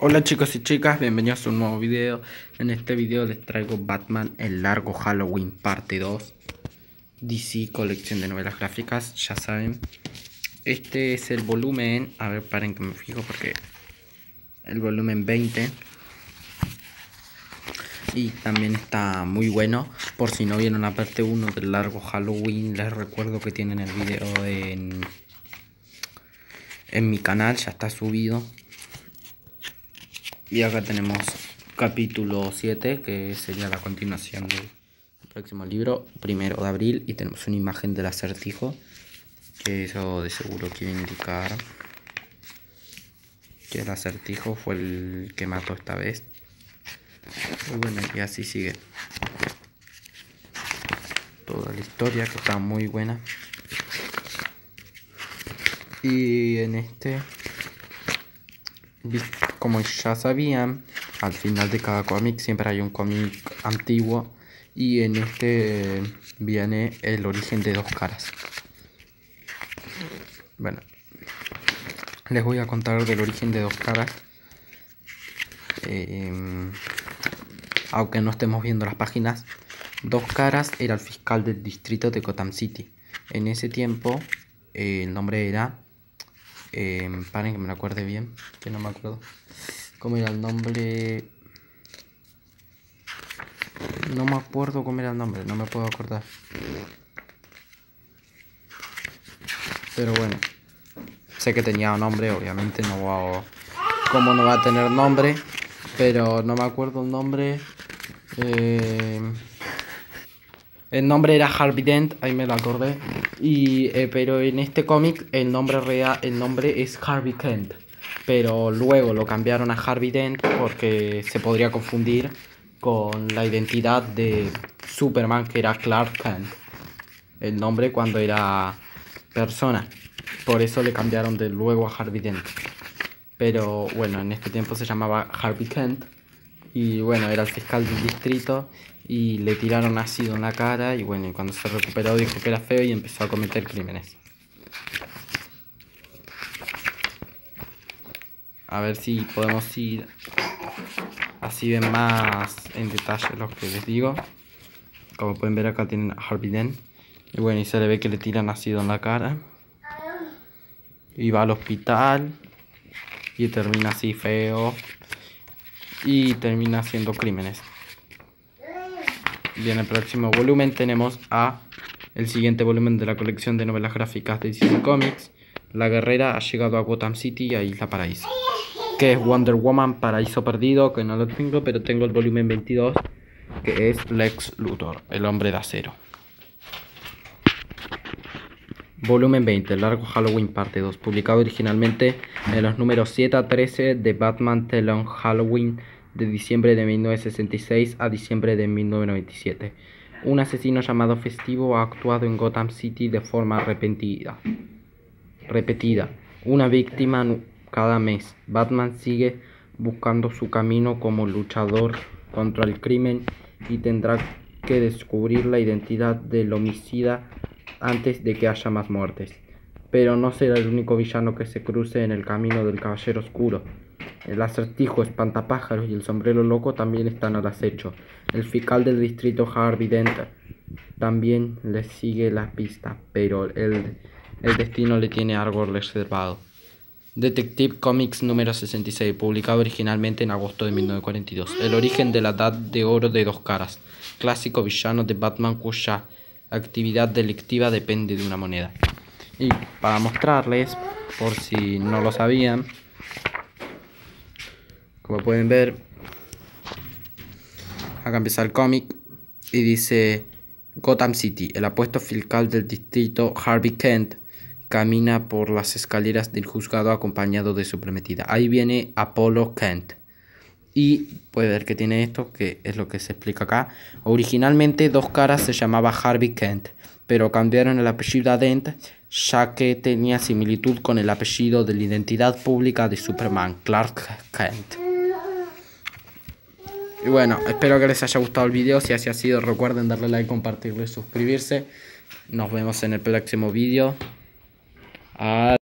Hola chicos y chicas, bienvenidos a un nuevo video. En este video les traigo Batman El Largo Halloween parte 2 DC colección de novelas gráficas, ya saben. Este es el volumen, a ver paren que me fijo porque El volumen 20 Y también está muy bueno Por si no vieron la parte 1 del Largo Halloween Les recuerdo que tienen el video en En mi canal, ya está subido y acá tenemos capítulo 7, que sería la continuación del próximo libro, primero de abril, y tenemos una imagen del acertijo, que eso de seguro quiere indicar que el acertijo fue el que mató esta vez. Y bueno, y así sigue toda la historia, que está muy buena. Y en este como ya sabían, al final de cada cómic siempre hay un cómic antiguo y en este viene el origen de dos caras. Bueno, les voy a contar del origen de dos caras. Em, aunque no estemos viendo las páginas, Dos Caras era el fiscal del distrito de Gotham City. En ese tiempo eh, el nombre era eh, paren que me lo acuerde bien, que no me acuerdo. ¿Cómo era el nombre? No me acuerdo cómo era el nombre, no me puedo acordar. Pero bueno, sé que tenía un nombre, obviamente no va a... ¿Cómo no va a tener nombre? Pero no me acuerdo el nombre. Eh... El nombre era Harvey Dent, ahí me lo acordé. Y, eh, pero en este cómic el nombre real, el nombre es Harvey Kent. Pero luego lo cambiaron a Harvey Dent porque se podría confundir con la identidad de Superman que era Clark Kent. El nombre cuando era persona. Por eso le cambiaron de luego a Harvey Dent. Pero bueno, en este tiempo se llamaba Harvey Kent. Y bueno, era el fiscal del distrito y le tiraron ácido en la cara y bueno, cuando se recuperó dijo que era feo y empezó a cometer crímenes. A ver si podemos ir así ven más en detalle lo que les digo. Como pueden ver acá tienen a Harvey. Y bueno, y se le ve que le tiran ácido en la cara. Y va al hospital. Y termina así feo. Y termina haciendo crímenes. Y en el próximo volumen tenemos a el siguiente volumen de la colección de novelas gráficas de DC Comics. La guerrera ha llegado a Gotham City y a Isla Paraíso. Que es Wonder Woman Paraíso Perdido, que no lo tengo, pero tengo el volumen 22, que es Lex Luthor, el hombre de acero. Volumen 20, Largo Halloween Parte 2, publicado originalmente en los números 7 a 13 de Batman The Long Halloween de diciembre de 1966 a diciembre de 1997. Un asesino llamado Festivo ha actuado en Gotham City de forma repetida. repetida. Una víctima cada mes. Batman sigue buscando su camino como luchador contra el crimen y tendrá que descubrir la identidad del homicida antes de que haya más muertes. Pero no será el único villano que se cruce en el camino del Caballero Oscuro. El acertijo, espantapájaros y el sombrero loco también están al acecho. El fiscal del distrito Harvey Dent también le sigue la pista, pero el, el destino le tiene algo reservado. Detective Comics número 66, publicado originalmente en agosto de 1942. El origen de la Edad de Oro de Dos Caras, clásico villano de Batman cuya actividad delictiva depende de una moneda. Y para mostrarles, por si no lo sabían, como pueden ver, acá empieza el cómic y dice Gotham City, el apuesto fiscal del distrito Harvey Kent camina por las escaleras del juzgado acompañado de su prometida. Ahí viene Apollo Kent. Y puede ver que tiene esto, que es lo que se explica acá. Originalmente Dos Caras se llamaba Harvey Kent, pero cambiaron el apellido a Dent ya que tenía similitud con el apellido de la identidad pública de Superman, Clark Kent. Y bueno, espero que les haya gustado el video. Si así ha sido, recuerden darle like, compartirlo y suscribirse. Nos vemos en el próximo video.